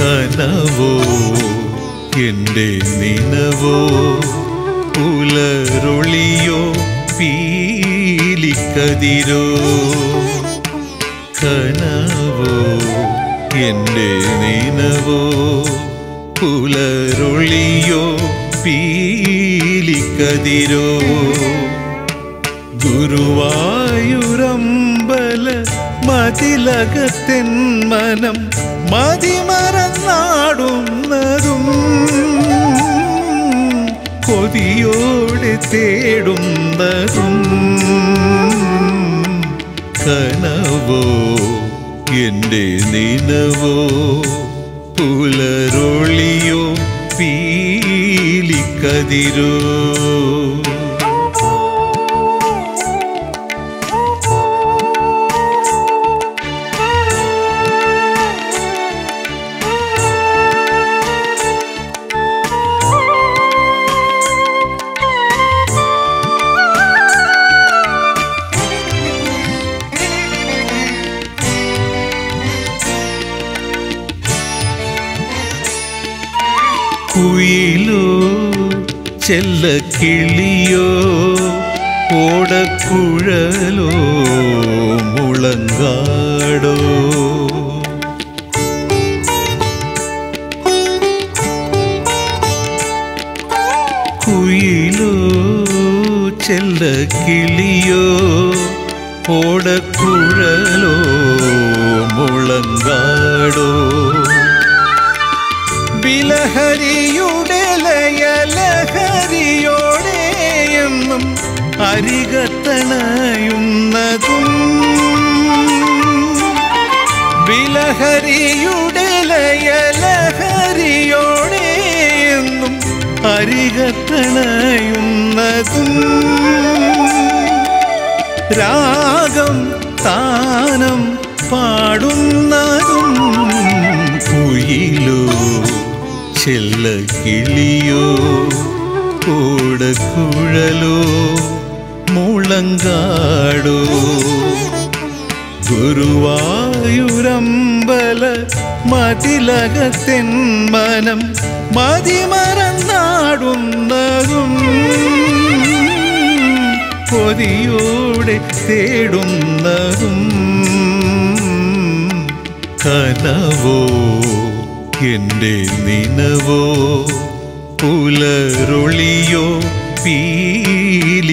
കനവോ? എന്റെ നിനവോ? പുലരൊളിയോ പീലിക്കതിരോ? കനവോ? എന്റെ നിനവോ? പുലരൊളിയോ പീലിക്കതിരോ? ഗുരുവായൂരമ്പല മതിലകത്തെൻ മനം മതിമറന്നാടുന്നതും കൊതിയോട് തേടുന്നതും കനവോ എന്റെ നിലവോ പുലരൊളിയോ പീലിക്കതിരോ കുയിലോ ചെല്ലക്കിളിയോ ഓടക്കുഴലോ മുളങ്കാടോ. കുയിലോ ചെല്ലക്കിളിയോ ഓടക്കുഴലോ മുളങ്കാടോ. വിലഹരിയുടെ ലയലഹരിയോടെ എന്നും അരികത്തണയുന്നതും. വിലഹരിയുടെ ലയലഹരിയോടെ എന്നും അരികത്തണയുന്നതും. രാഗം താനം പാടുന്നതും കുയിലോ ചെല്ലക്കിളിയോ കൂടക്കുഴലോ മുളങ്കാടോ. ഗുരുവായൂരമ്പല മതിലകത്തിൻ മനം മതിമറന്നാടുന്നതും കൊതിയോടെ തേടുന്നതും കനവോ എന്റെ നിനവോ? പുലരൊളിയോ പീലിക്കതിരോ?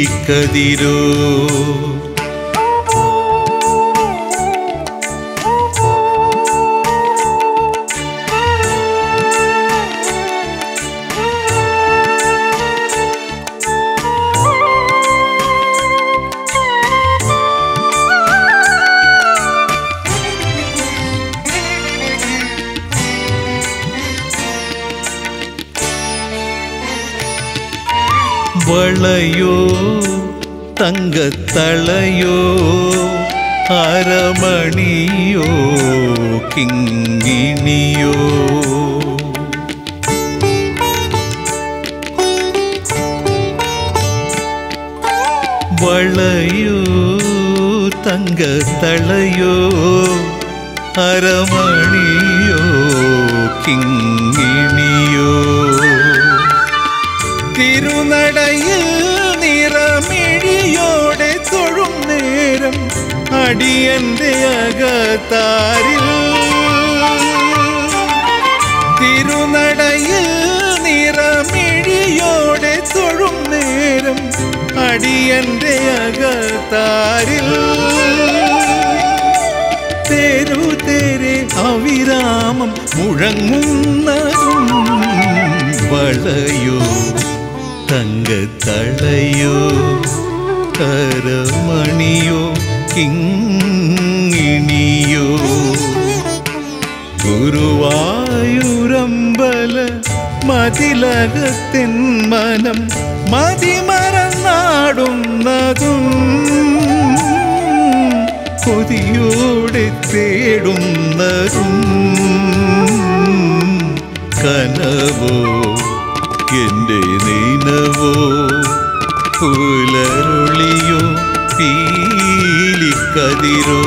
വളയോ തങ്കത്തളയോ അരമണിയോ കിങ്ങിണിയോ? വളയോ തങ്കത്തളയോ അരമണിയോ കിങ്ങിണിയോ? അടിയന്റെ അകത്താരിൽ. തിരുനടയിൽ നിറമിഴിയോടെ തൊഴും നേരം അടിയന്റെ അകത്താരിൽ. തെരു തെരെ അവിരാമം മുഴങ്ങുന്നതും വളയോ തങ്കത്തളയോ. കരമണിയോ കിങ്ങിണിയോ? ഗുരുവായൂരമ്പല മതിലകത്തിൻ മനം മതിമറന്നാടുന്നതും കൊതിയോടെ തേടുന്നതും കനവോ? എന്റെ നിനവോ പുലരൊളിയോ പീലിക്കതിരോ?